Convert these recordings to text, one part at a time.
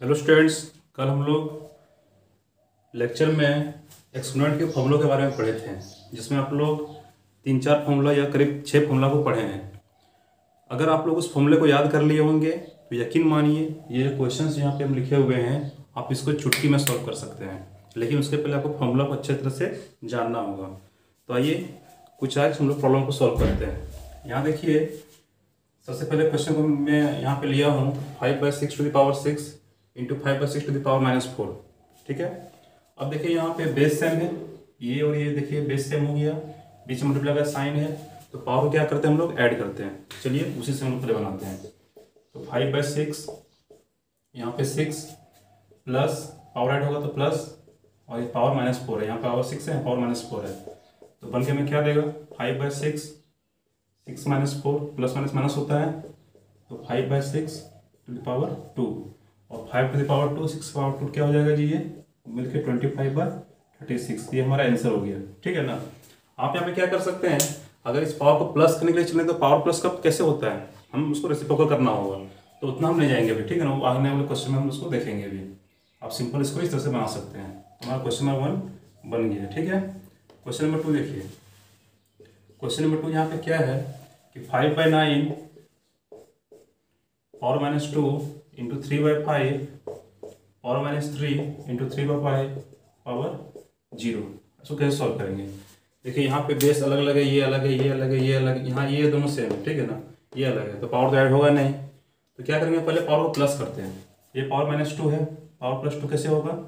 Hello students कल हम लोग लेक्चर में एक्सपोनेंट के फॉर्मूलों के बारे में पढ़े थे, जिसमें आप लोग तीन चार फॉर्मूला या करीब छः फॉर्मूला को पढ़े हैं। अगर आप लोग उस फॉर्मूले को याद कर लिए होंगे तो यकीन मानिए, ये क्वेश्चंस यहाँ पे हम लिखे हुए हैं, आप इसको चुटकी में सॉल्व कर सकते हैं। लेकिन उसके पहले आपको फॉर्मूला को अच्छे तरह से जानना होगा। तो आइए, कुछ आज हम लोग प्रॉब्लम को सॉल्व करते हैं। यहाँ देखिए, सबसे पहले क्वेश्चन को मैं यहाँ पे लिया हूँ five by six to the power six into five by six to the power minus four ठीक है? अब देखिए यहाँ पे बेस सेम है। ये और ये देखिए बेस सेम हो गया। बीच में मल्टीप्लाई का साइन है। तो पावर क्या करते हैं हम लोग? ऐड करते हैं। चलिए उसी से हम लोग बनाते हैं। तो फाइव बाई सिक्स यहाँ पे सिक्स प्लस पावर ऐड होगा तो प्लस और ये पावर माइनस फोर है। यहाँ पावर सिक्स है पावर माइनस फोर है। तो बन के हमें क्या देगा? Five by six six minus four plus minus minus होता है। तो five by six to the power two और five to the power two six power two क्या हो जाएगा जी ये? मिलकर twenty five by thirty six ये हमारा आंसर हो गया। ठीक है ना? आप यहाँ पे क्या कर सकते हैं? अगर इस पावर को प्लस करने के लिए चले तो पावर प्लस कब कैसे होता है? हम उसको रेसिप्रोकल करना होगा। तो उतना हम ले जाएँगे अभी, ठीक है ना? वो आगे वाले क्वेश्चन में हम उसको देखेंगे अभी। आप सिंपल इसको इस तरह से बना सकते हैं। हमारा क्वेश्चन नंबर वन बन गया, ठीक है? क्वेश्चन नंबर टू देखिए। क्वेश्चन नंबर टू यहाँ पे क्या है? कि five by nine power minus two into three by five power minus three into three by five power zero इसको कैसे सॉल्व करेंगे? देखिए, यहाँ पे बेस अलग अलग है, ये अलग है, ये अलग है, ये अलग यहाँ ये दोनों सेम है, ठीक है ना? ये अलग है तो पावर तो ऐड होगा नहीं। तो क्या करेंगे? पहले पावर को प्लस करते हैं। ये पावर माइनस टू है पावर प्लस टू कैसे होगा?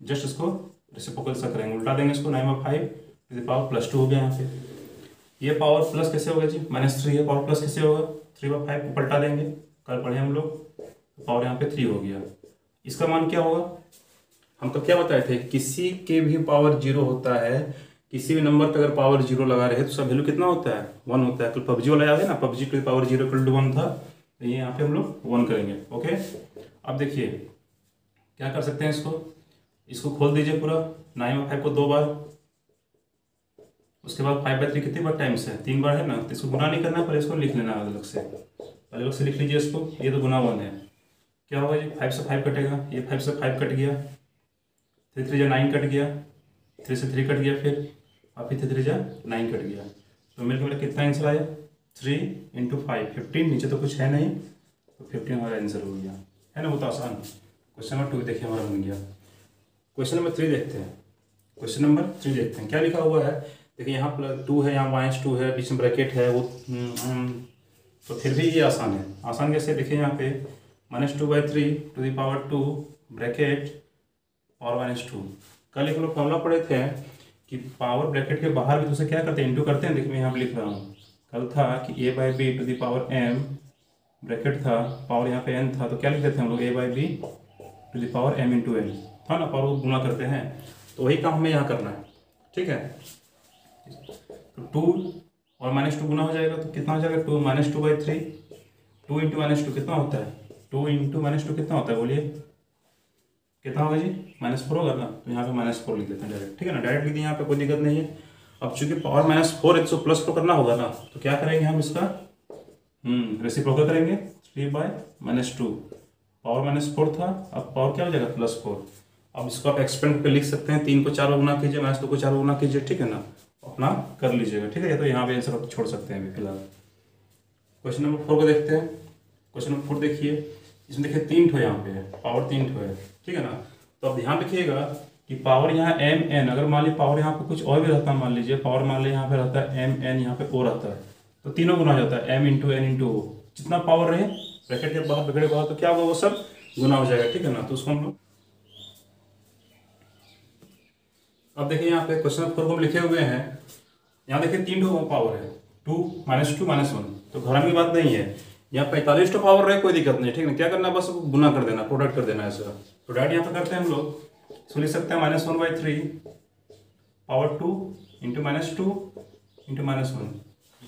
जस्ट इसको रेसिप्रोकल सा करेंगे, उल्टा देंगे इसको nine by five power plus two हो गया यहाँ पे। ये पावर प्लस कैसे होगा जी? माइनस थ्री है पावर प्लस कैसे होगा? थ्री बाई फाइव को पलटा देंगे कल पढ़े हम लोग। पावर यहाँ पे थ्री हो गया। इसका मान क्या होगा? हम कब क्या बताए थे? किसी के भी पावर ज़ीरो होता है, किसी भी नंबर पे अगर पावर ज़ीरो लगा रहे तो उसका वैल्यू कितना होता है? वन होता है। कल पबजी वाला याद है ना? PUBG to power zero equal to one था। तो ये यहाँ पे हम लोग वन करेंगे ओके अब देखिए, क्या कर सकते हैं इसको? इसको खोल दीजिए पूरा। नाइन बाई फाइव को दो बार। उसके बाद फाइव बाई थ्री कितनी बार टाइम्स है? तीन बार है ना? तो इसको गुना नहीं करना, पर इसको लिख लेना अलग से। अलग से लिख लीजिए इसको। ये तो गुना वन है। क्या होगा जी? फाइव से फाइव कटेगा। ये फाइव से फाइव कट गया। थ्री थ्री जा नाइन कट गया। थ्री से थ्री कट गया फिर। और फिर थ्री थ्री जा नाइन कट गया। तो मिलकर मेरा कितना आंसर आया? थ्री इंटू फाइव फिफ्टीन नीचे तो कुछ है नहीं। तो फिफ्टीन हमारा आंसर हो गया। है ना? वो तो आसान। क्वेश्चन नंबर टू देखिए हमारा बन गया। क्वेश्चन नंबर थ्री देखते हैं। क्वेश्चन नंबर थ्री देखते हैं। क्या लिखा हुआ है? देखिए यहाँ प्लस टू है यहाँ माइनस टू है बीच में ब्रैकेट है वो हम्म, हम्म, तो फिर भी ये आसान है। आसान कैसे? देखिए यहाँ पे। Minus two by three to the power two bracket power minus two कल एक लोग फॉर्मूला पढ़े थे कि पावर ब्रैकेट के बाहर भी तो उसे क्या करते हैं? इंटू करते हैं। देखिए मैं यहाँ लिख रहा हूँ। कल था कि A by B to the power M bracket था पावर यहाँ पे एन था तो क्या लिख देते हैं हम लोग? A by B to the power M into N था ना? पावर गुना करते हैं। तो वही काम हमें यहाँ करना है। ठीक है? तो टू और माइनस टू गुना हो जाएगा तो कितना हो जाएगा? Two minus two by three two into minus two कितना होता है? टू इंटू माइनस टू कितना होता है बोलिए? कितना होगा जी? माइनस फोर होगा ना? तो यहाँ पे माइनस फोर लिख देते हैं डायरेक्ट ठीक है ना? डायरेक्ट लिख दिए, यहाँ पे कोई दिक्कत नहीं है। अब चूँकि पावर माइनस फोर एक सौ प्लस तो करना होगा ना तो क्या करेंगे हम इसका? हम्म रेसिप्रोकल करेंगे। Three by minus two power minus four था, अब पावर क्या हो जाएगा? प्लस फोर अब इसको आप एक्सपेंड करके लिख सकते हैं। तीन को चार गुना कीजिए माइनस दो को चार गुना कीजिए, ठीक है ना? अपना कर लीजिएगा, ठीक है? तो यहाँ पे आंसर आप छोड़ सकते हैं अभी, फ़िलहाल। क्वेश्चन नंबर फोर को देखते हैं। क्वेश्चन नंबर फोर देखिए। इसमें देखिए तीन ठो यहाँ पे है पावर तीन ठो है, ठीक है ना? तो अब ध्यान रखिएगा कि पावर यहाँ एम एन अगर मान लीजिए पावर यहाँ पे कुछ और भी रहता है, मान लीजिए पावर मान लीजिए यहाँ पे रहता है एम एन यहाँ पे ओ रहता है तो तीनों गुना हो जाता है M into N into O जितना पावर रहे ब्रैकेट के बाहर के बाहर तो क्या होगा वो सब गुना हो जाएगा, ठीक है ना? तो उसको हम लोग अब देखिए यहाँ पे क्वेश्चन फोर को लिखे हुए हैं। यहाँ देखिए तीन ठो पावर है two minus two minus one तो घर की बात नहीं है। यहाँ पैंतालीस टू पावर रहे कोई दिक्कत नहीं, ठीक है? क्या करना है? बस गुना कर देना प्रोडक्ट कर देना ऐसा। तो डायरेक्ट यहाँ पे करते हैं हम लोग। इसको लिख सकते हैं minus one by three power two into minus two into minus one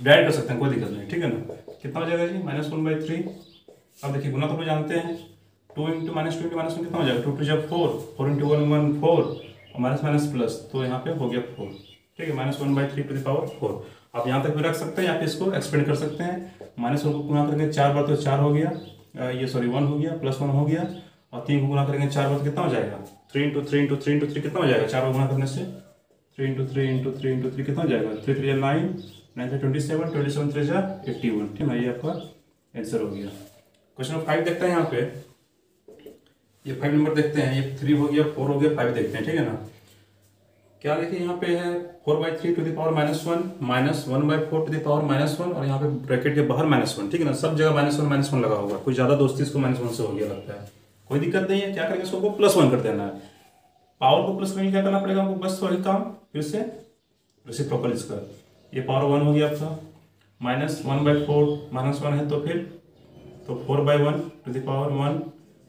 direct कर सकते हैं, कोई दिक्कत नहीं, ठीक है ना? कितना हो जाएगा जी? माइनस वन बाई थ्री अब देखिए, गुना तो हम जानते हैं। Two into minus two into minus one कितना हो जाएगा? टू टू जब four four into one one four और माइनस माइनस प्लस तो यहाँ पे हो गया फोर ठीक है minus one by three to the power four आप यहाँ तक भी रख सकते हैं या फिर इसको एक्सपेंड कर सकते हैं। माइनस वन को गुना करके चार बार तो चार हो गया ये सॉरी वन हो गया प्लस वन हो गया, और तीन को गुना करेंगे चार बार तो कितना हो जाएगा? Three into three into three into three कितना हो जाएगा? चार बार गुना करने से three into three into three into three कितना हो जाएगा? Three three nine nine three twenty seven twenty seven three जा एट्टी वन ठीक है ये आपका आंसर हो गया। क्वेश्चन नंबर फाइव देखते हैं यहाँ पे। ये फाइव नंबर देखते हैं, ये थ्री हो गया फोर हो गया फाइव देखते हैं, ठीक है ना? क्या देखिए यहाँ पे है? Four by three to the power minus one minus one by four to the power minus one और यहाँ पे ब्रैकेट के बाहर माइनस वन ठीक है ना? सब जगह माइनस वन माइनस वन लगा होगा कोई ज़्यादा दोस्ती इसको माइनस वन से हो गया लगता है। कोई दिक्कत नहीं है। क्या करेंगे इसको? प्लस वन कर देना है। पावर को प्लस करने क्या करना पड़ेगा हमको? बस वही काम फिर से रेसिप्रोकल इसका। ये पावर वन हो गया आपका। Minus one by four minus one है तो फिर तो four by one to the power one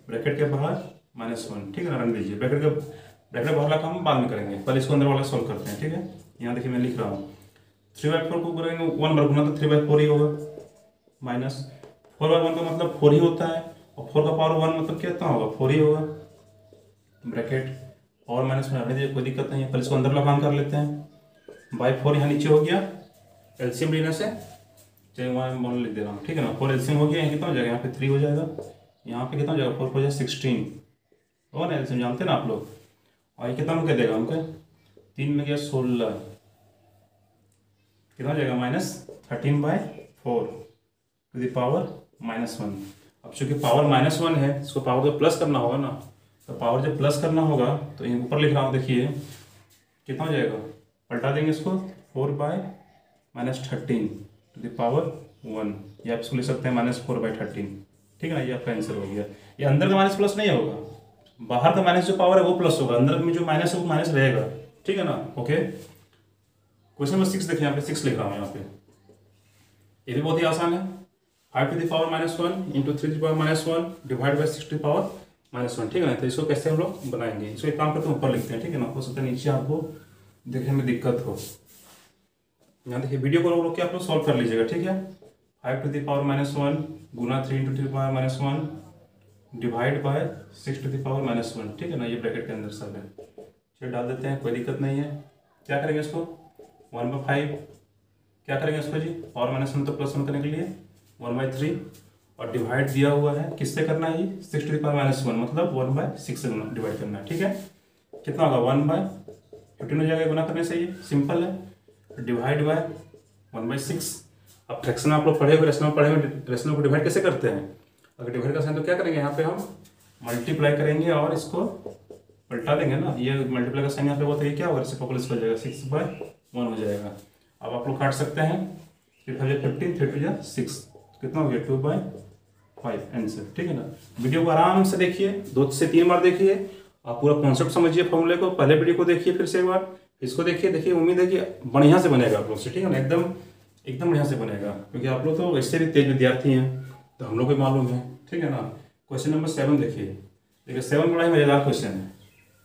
bracket के बाहर माइनस वन ठीक है ना? रन दीजिए। ब्रैकेट के ब्रैकेट वाला काम बाद में करेंगे। पहले इसको अंदर वाला सॉल्व करते हैं, ठीक है? यहाँ देखिए मैं लिख रहा हूँ। थ्री बाई फोर को करेंगे वन बार गुना तो थ्री बाई फोर ही होगा। माइनस फोर बाई वन का मतलब फोर ही होता है, और फोर का पावर वन मतलब कितना होगा? फोर ही होगा। ब्रैकेट और माइनस में हटाने कोई दिक्कत नहीं है। पहले इसको अंदर वाला काम कर लेते हैं। बाई फोर यहाँ नीचे हो गया। एल्सियम लेने से, चलिए वहाँ मैं लिख दे रहा हूँ, ठीक है ना? फोर एल्सियम हो गया, यहाँ कितना हो जाएगा? यहाँ पे थ्री हो जाएगा। यहाँ पे कितना हो जाएगा? फोर हो जाएगा सिक्सटीन और ना एल्सियम जानते हैं ना आप लोग? और ये कितना में देगा हमको? तीन में गया सोलह। कितना हो जाएगा? Minus thirteen by four to the power minus one. अब चूँकि पावर माइनस वन है, इसको पावर तो प्लस करना होगा ना तो पावर जब प्लस करना होगा तो ये ऊपर लिख रहा हूँ, देखिए, कितना हो जाएगा? पलटा देंगे इसको, four by minus thirteen to the power one. ये आप इसको लिख सकते हैं, माइनस फोर बाई थर्टीन। ठीक है ना? ये आपका आंसर हो गया। ये अंदर का माइनस प्लस नहीं होगा? बाहर का माइनस जो पावर है वो प्लस होगा, अंदर में जो माइनस है वो माइनस रहेगा। ठीक है ना? ओके क्वेश्चन नंबर सिक्स देखिए, यहाँ पे सिक्स लिख रहा हूँ यहाँ पे। ये भी बहुत ही आसान है। Five to the power minus one into three two power minus one divide by six power minus one ठीक है ना? तो इसको कैसे हम लोग बनाएँगे? इसको एक काम करते हैं, ऊपर लिखते हैं, ठीक है ना? हो सकता है नीचे आपको देखने में दिक्कत हो। यहाँ देखिए वीडियो को रोक के आप लोग सॉल्व कर लीजिएगा, ठीक है? Five to the power minus one Guna three into three power minus one divide by six to the power minus one ठीक है ना? ये ब्रैकेट के अंदर सब है। चलिए डाल देते हैं, कोई दिक्कत नहीं है। क्या करेंगे इसको वन बाई फाइव क्या करेंगे इसको जी? पावर माइनस वन तो प्लस वन करने के लिए। वन बाई थ्री और डिवाइड दिया हुआ है, किससे करना है six two power minus one मतलब वन बाय सिक्स से डिवाइड करना है। ठीक है? कितना होगा? वन बाय फिफ्टीन हो जाएगा गुना करने से ये। सिंपल है। Divide by one by six अब फ्रैक्शन आप लोग पढ़े हुए रेशनल पढ़े हुए रेशनल को डिवाइड कैसे करते हैं? अगर डिवाइड का साइन तो क्या करेंगे? यहाँ पे हम मल्टीप्लाई करेंगे और इसको पलटा देंगे ना। ये मल्टीप्लाई का साइन यहाँ पे वो तो ये क्या होगा? रेसिप्रोकल इसको हो जाएगा सिक्स बाय वन हो जाएगा। अब आप लोग काट सकते हैं। Three five fifteen three two या सिक्स कितना हो गया? टू बाई फाइव आंसर ठीक है ना? वीडियो को आराम से देखिए। दो से तीन बार देखिए। आप पूरा कॉन्सेप्ट समझिए फॉर्मूले को। पहले वीडियो को देखिए फिर से एक बार। इसको देखिए देखिए, उम्मीद है कि बढ़िया से बनेगा आप लोग से। ठीक है ना? एकदम एकदम बढ़िया से बनेगा। क्योंकि आप लोग तो वैसे भी तेज विद्यार्थी हैं। तो हम लोग को मालूम है। ठीक है ना? क्वेश्चन नंबर सेवन देखिए। देखिए सेवन बड़ा ही मज़ेदार क्वेश्चन है।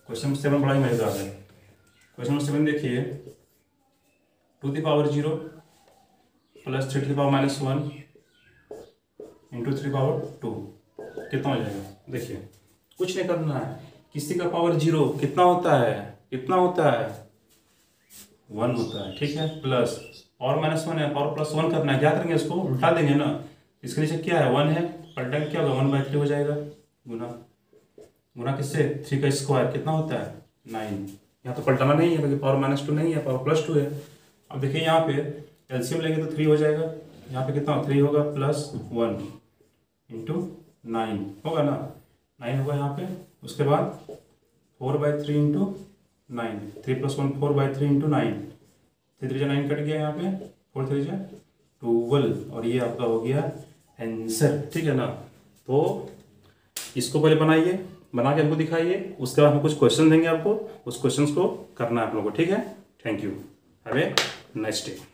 क्वेश्चन नंबर सेवन बड़ा ही मज़ेदार है। क्वेश्चन नंबर सेवन देखिए। Two the power zero plus three two power minus one into three power two. कितना हो जाएगा? देखिए, कुछ नहीं करना है। किसी का पावर ज़ीरो कितना होता है? कितना होता है? वन होता है। ठीक है? प्लस पावर माइनस वन है पावर प्लस वन करना है। क्या करेंगे इसको? उल्टा देंगे ना? इसके नीचे क्या है? वन है। पलटा क्या होगा? वन बाई थ्री हो जाएगा। गुना। गुना किससे? थ्री का स्क्वायर कितना होता है? नाइन यहाँ तो पलटाना नहीं है क्योंकि पावर माइनस टू नहीं है पावर प्लस टू है। अब देखिए यहाँ पे एलसीएम लेंगे तो थ्री हो जाएगा। यहाँ पे कितना थ्री होगा प्लस वन इंटू नाइन होगा ना? नाइन होगा यहाँ पे। उसके बाद four by three into nine three plus one four by three into nine three three जो नाइन कट गया यहाँ पे। फोर थ्री जो ट्वेल्व और ये आपका हो गया आंसर ठीक है ना? तो इसको पहले बनाइए, बना के हमको दिखाइए, उसके बाद हम कुछ क्वेश्चन देंगे आपको, उस क्वेश्चन को करना है आप लोगों को, ठीक है? Thank you have a day